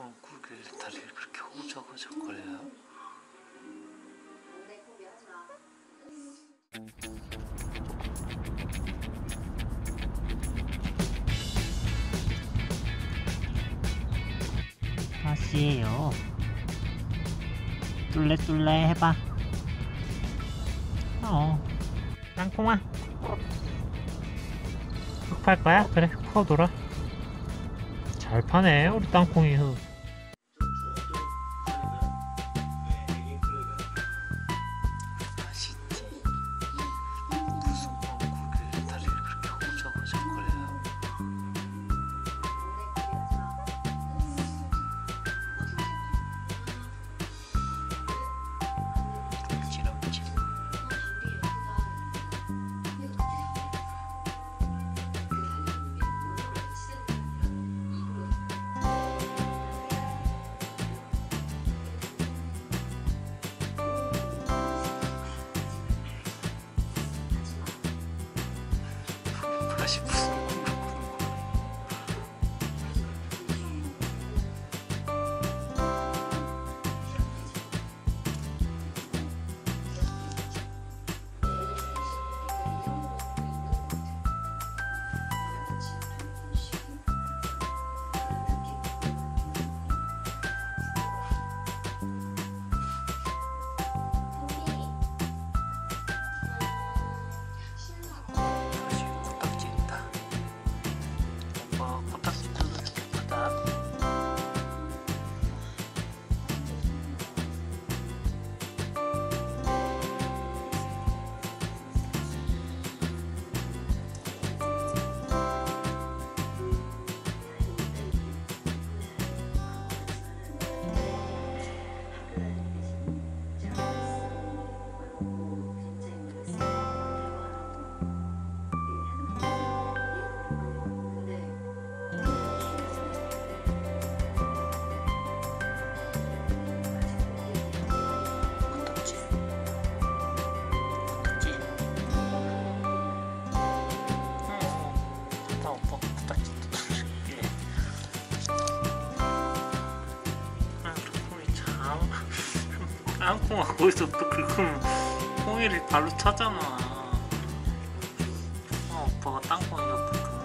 어, 그러게 다리를 그렇게 허우적허적거려요. 다시예요. 뚫레뚫레 해봐. 어. 땅콩아. 흙 팔 거야? 그래, 흙 파고 놀아. 잘 파네, 우리 땅콩이 흙. します。 땅콩 거기서 또 긁으면 통일이 바로 차잖아. 어, 오빠가 땅콩이라고